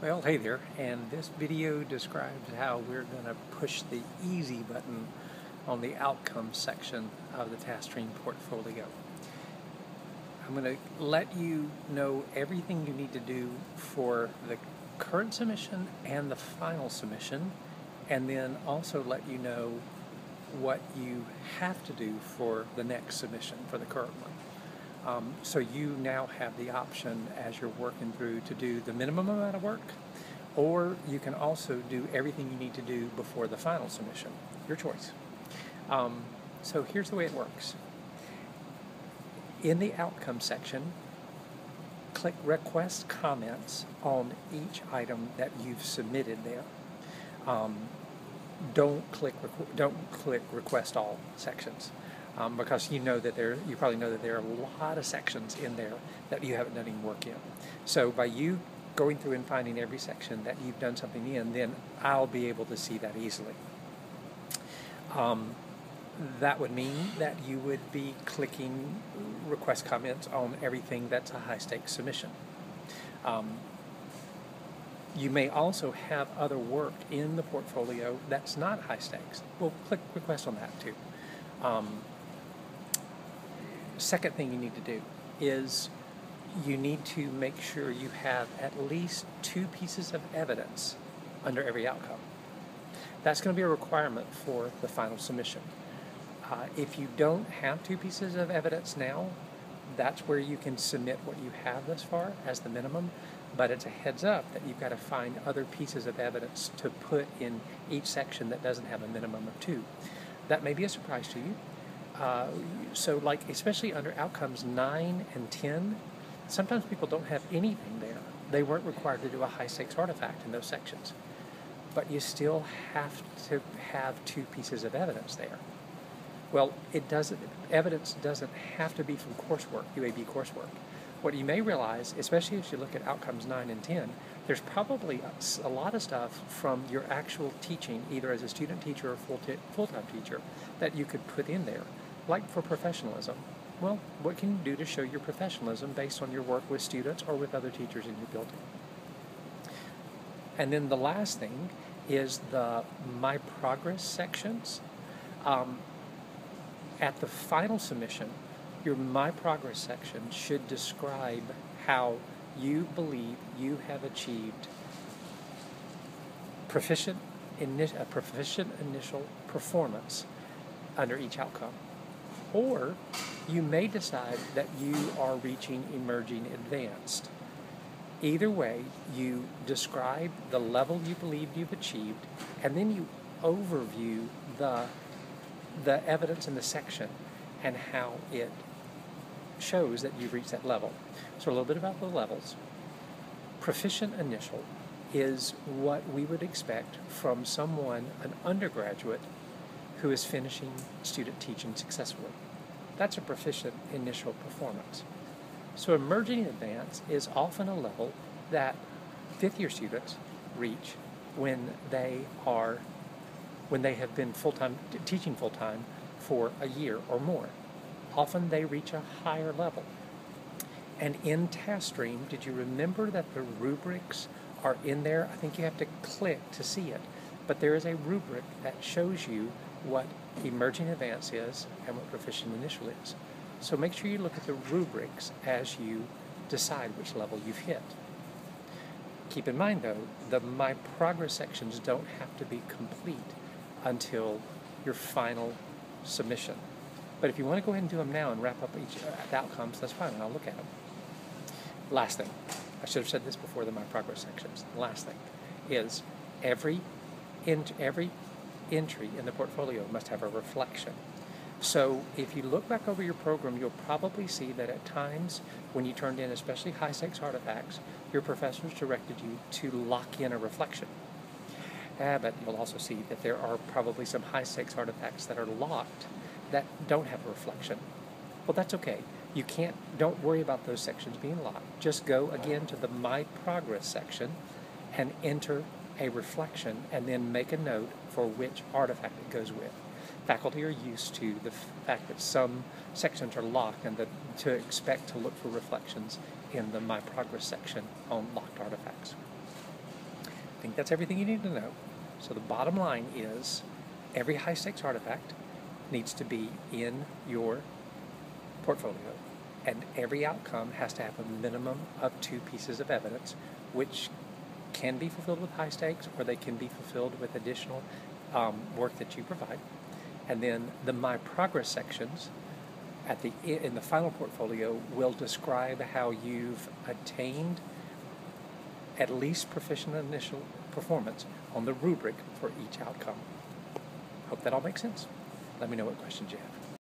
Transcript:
Well, hey there, and this video describes how we're going to push the easy button on the outcome section of the TaskStream portfolio. I'm going to let you know everything you need to do for the current submission and the final submission, and then also let you know what you have to do for the next submission for the current one. Um, so you now have the option as you're working through to do the minimum amount of work, or you can also do everything you need to do before the final submission. Your choice. Um, so here's the way it works. In the outcome section, click request comments on each item that you've submitted there. Um, don't click don't click request all sections um, because you know that there you probably know that there are a lot of sections in there that you haven't done any work in. So by you going through and finding every section that you've done something in, then I'll be able to see that easily. Um, that would mean that you would be clicking request comments on everything that's a high stakes submission. Um, you may also have other work in the portfolio that's not high stakes. Well, click request on that too. Um, second thing you need to do is you need to make sure you have at least two pieces of evidence under every outcome. That's going to be a requirement for the final submission. Uh, if you don't have two pieces of evidence now, that's where you can submit what you have thus far as the minimum, but it's a heads up that you've got to find other pieces of evidence to put in each section that doesn't have a minimum of two. That may be a surprise to you. Uh, so, like, especially under outcomes 9 and 10, sometimes people don't have anything there. They weren't required to do a high stakes artifact in those sections. But you still have to have two pieces of evidence there. Well, it doesn't, evidence doesn't have to be from coursework, UAB coursework. What you may realize, especially if you look at outcomes 9 and 10, there's probably a, lot of stuff from your actual teaching, either as a student teacher or full-time teacher, that you could put in there, like for professionalism. Well, what can you do to show your professionalism based on your work with students or with other teachers in your building? And then the last thing is the My Progress sections. Um, at the final submission, your My Progress section should describe how you believe you have achieved proficient, ini- a proficient initial performance under each outcome. Or you may decide that you are reaching emerging advanced. Either way, you describe the level you believe you've achieved, and then you overview the, the evidence in the section and how it shows that you've reached that level. So, a little bit about the levels. Proficient initial is what we would expect from someone, an undergraduate, who is finishing student teaching successfully. That's a proficient initial performance. So, emerging advance is often a level that fifth year students reach when they are when they have been full-time teaching full-time for a year or more often they reach a higher level. And in TaskStream, did you remember that the rubrics are in there? I think you have to click to see it. But there is a rubric that shows you what emerging advance is and what proficient initial is. So make sure you look at the rubrics as you decide which level you've hit. Keep in mind though, the My Progress sections don't have to be complete until your final submission. But if you want to go ahead and do them now and wrap up each uh, the outcomes, that's fine, and I'll look at them. Last thing, I should have said this before the my progress sections. Last thing is every ent- every entry in the portfolio must have a reflection. So if you look back over your program, you'll probably see that at times when you turned in especially high stakes artifacts, your professors directed you to lock in a reflection. Uh, but you'll also see that there are probably some high stakes artifacts that are locked that don't have a reflection. Well, that's okay. You can't, don't worry about those sections being locked. Just go again to the My Progress section and enter a reflection and then make a note for which artifact it goes with. Faculty are used to the fact that some sections are locked and that to expect to look for reflections in the My Progress section on locked artifacts. I think that's everything you need to know. So the bottom line is every high stakes artifact needs to be in your portfolio, and every outcome has to have a minimum of two pieces of evidence, which can be fulfilled with high stakes or they can be fulfilled with additional um, work that you provide. And then the My Progress sections at the in the final portfolio will describe how you've attained at least proficient initial performance on the rubric for each outcome. Hope that all makes sense. Let me know what questions you have.